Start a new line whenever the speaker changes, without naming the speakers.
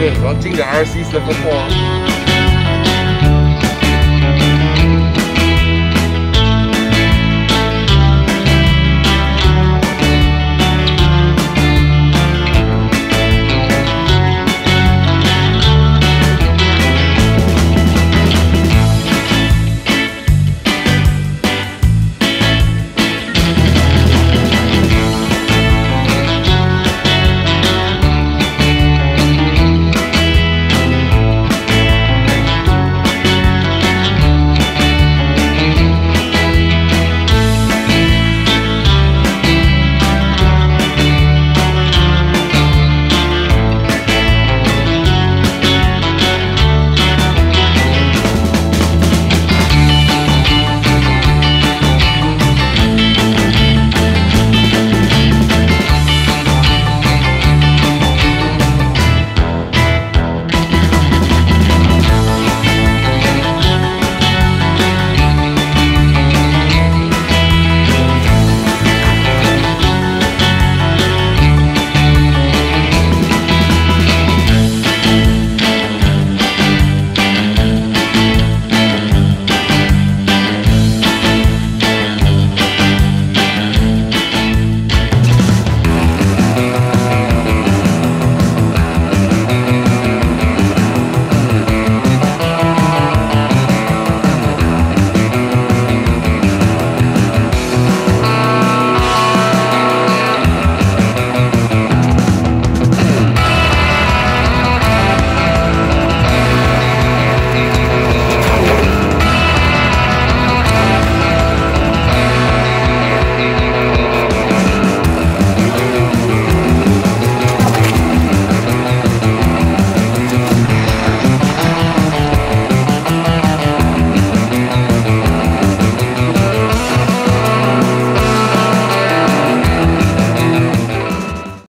对，然后经典 RC 四和后。